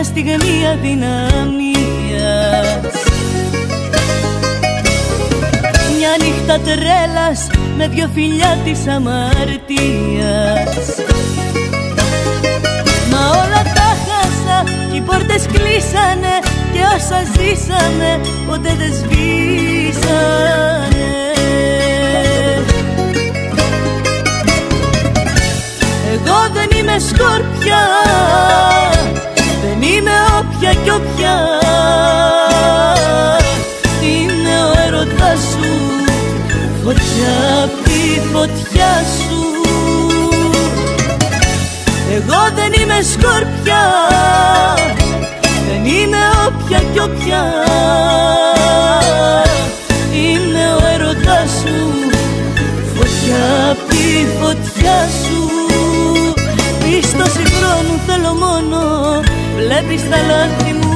μια στιγμή αδυναμίας. Μια νύχτα τρέλας με δυο φιλιά της αμαρτίας. Μα όλα τα χάσα κι οι πόρτες κλείσανε και όσα ζήσαμε ποτέ δεν σβήσανε Φωτιά απ' τη φωτιά σου. Εγώ δεν είμαι σκόρπια Δεν είμαι όποια κι όποια. Είναι ο έρωτας σου. Φωτιά απ' τη φωτιά σου. Πίστοση χρόνου θέλω μόνο. Βλέπεις τα λάθη μου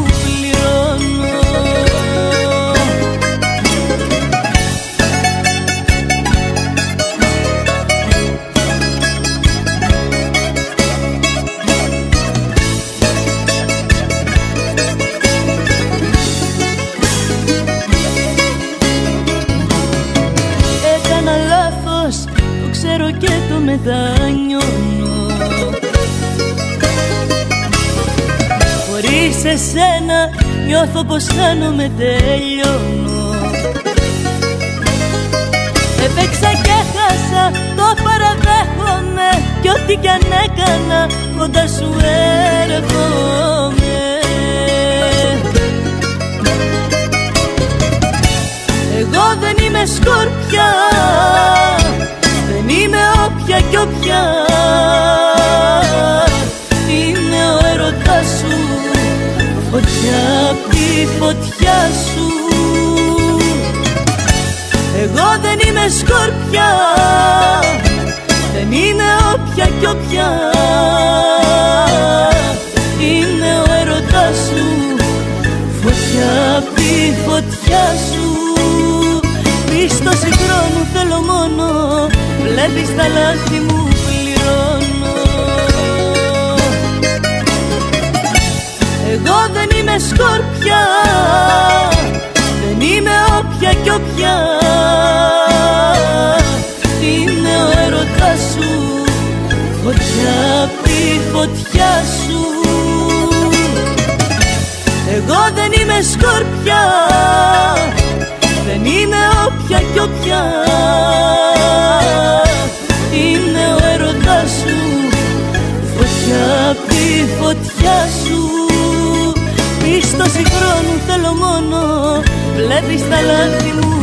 το μετανιώνω Χωρίς εσένα νιώθω πως χάνομαι τελειώνω Έπαιξα και χάσα, το παραδέχομαι. Κι ό,τι κι αν έκανα κοντά σου έρχομαι. Εγώ δεν είμαι σκόρπια δεν είμαι σκόρπια Δεν είμαι όποια κι όποια. Είναι ο έρωτας σου Φωτιά απ' τη φωτιά σου. Πίστοση χρόνου θέλω μόνο Βλέπεις τα λάθη μου Φωτιά απ' τη φωτιά σου. Εγώ δεν είμαι σκόρπια Δεν είμαι όποια κι όποια. Είναι ο έρωτας σου Φωτιά απ' τη φωτιά σου. Πίστοση χρόνου θέλω μόνο Βλέπεις τα λάθη μου